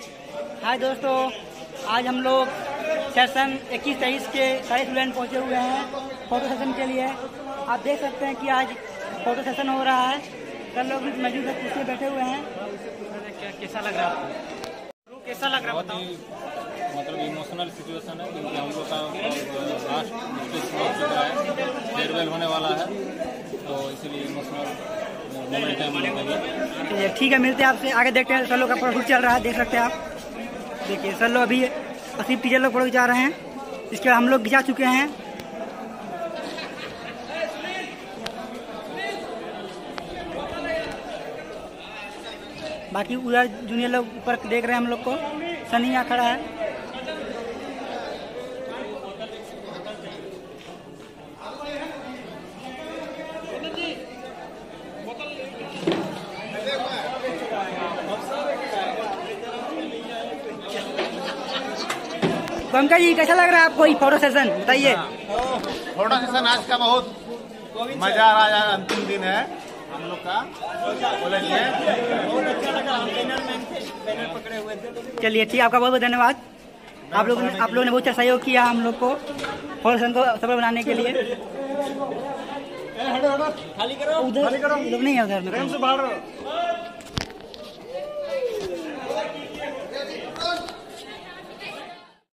हाय दोस्तों आज हम लोग सेशन 21 तेईस के सारे स्टूडेंट पहुँचे हुए हैं फ़ोटो सेशन के लिए। आप देख सकते हैं कि आज फ़ोटो सेशन हो रहा है। सर लोग भी मौजूद है कुर्सी बैठे हुए हैं। क्या कैसा लग रहा है कैसा लग रहा है मतलब इमोशनल सिचुएशन है क्योंकि हम लोग का लास्ट चुका है। फेयरवेल होने वाला है तो इसीलिए इमोशनल मोमेंट है चलिए, ठीक है, मिलते हैं आपसे। आगे देखते हैं, सर लोग का फ़ोटो चल रहा है, देख सकते हैं आप। देखिए, सर लोग अभी अस्सी टीचर लोग फ़ोटो जा रहे हैं। इसके बाद हम लोग जा चुके हैं। बाकी उधर जूनियर लोग ऊपर देख रहे हैं हम लोग को। सनी यहाँ खड़ा है। पंकज जी कैसा लग रहा है आपको ये फ़ोटो सेशन बताइए। फ़ोटो सेशन आज का बहुत मज़ा आ रहा है अंतिम दिन है हम लोग का। कॉलेज में चलिए ठीक आपका बहुत बहुत धन्यवाद। आप लोगों ने आप लोगों ने बहुत अच्छा सहयोग किया हम लोग को फ़ोटो सेशन को सफल बनाने के लिए। खाली करो। उधर लोग नहीं है उधर